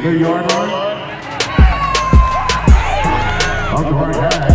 their yard line. Up the right hand.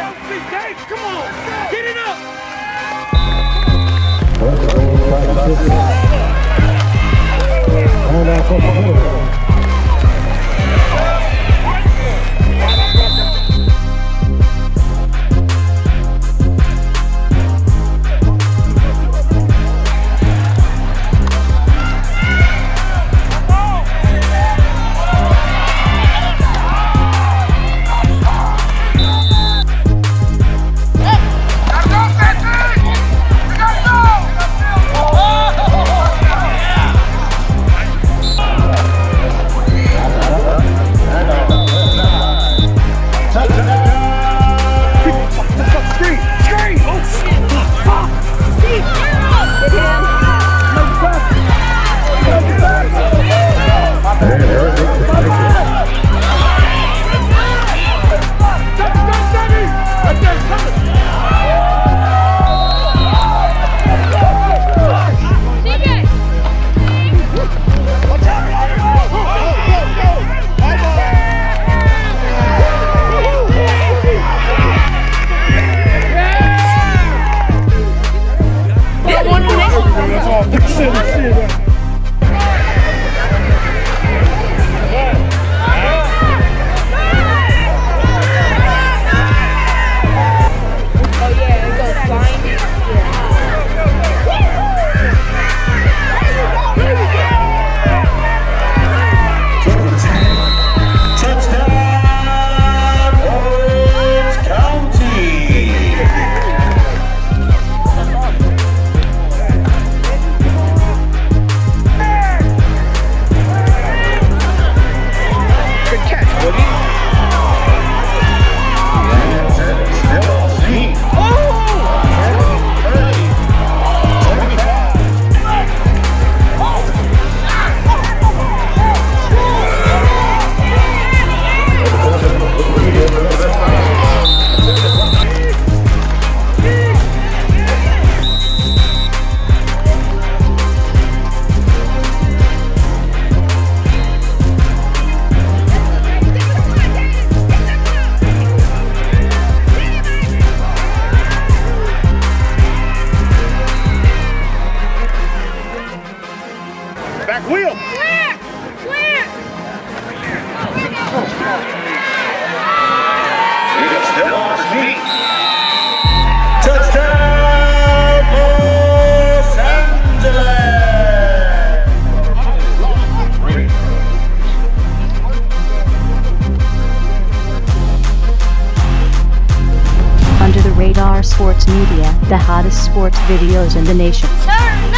Come on. Get it up. That's all. Sports Media, the hottest sports videos in the nation. Turn